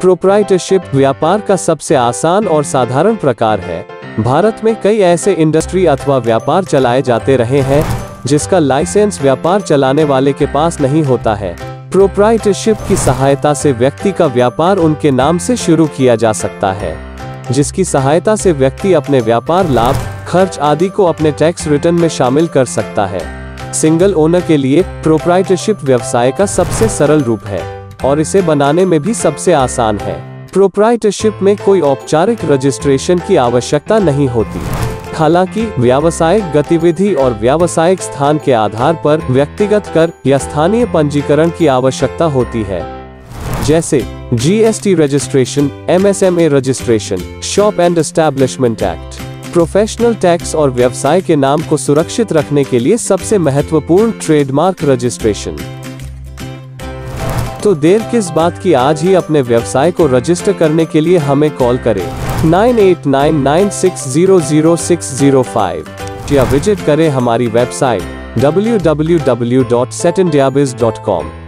Proprietorship व्यापार का सबसे आसान और साधारण प्रकार है। भारत में कई ऐसे इंडस्ट्री अथवा व्यापार चलाए जाते रहे हैं, जिसका लाइसेंस व्यापार चलाने वाले के पास नहीं होता है। प्रोप्राइटरशिप की सहायता से व्यक्ति का व्यापार उनके नाम से शुरू किया जा सकता है, जिसकी सहायता से व्यक्ति अपने व्यापार लाभ, खर्च आदि को अपने टैक्स रिटर्न में शामिल कर सकता है। सिंगल ओनर के लिए प्रोप्राइटरशिप व्यवसाय का सबसे सरल रूप है। और इसे बनाने में भी सबसे आसान है। प्रोप्राइटरशिप में कोई औपचारिक रजिस्ट्रेशन की आवश्यकता नहीं होती। हालाँकि, व्यावसायिक गतिविधि और व्यावसायिक स्थान के आधार पर व्यक्तिगत कर या स्थानीय पंजीकरण की आवश्यकता होती है। जैसे GST registration MSME registration shop and establishment act professional tax और व्यवसाय के नाम को सुरक्षित रखने के लिए सबसे महत्वपूर्ण ट्रेडमार्क रजिस्ट्रेशन तो देर किस बात की आज ही अपने व्यवसाय को रजिस्टर करने के लिए हमें कॉल करें। Nine eight nine nine six zero zero six zero five या विज़िट करें हमारी वेबसाइट www.setindiabiz.com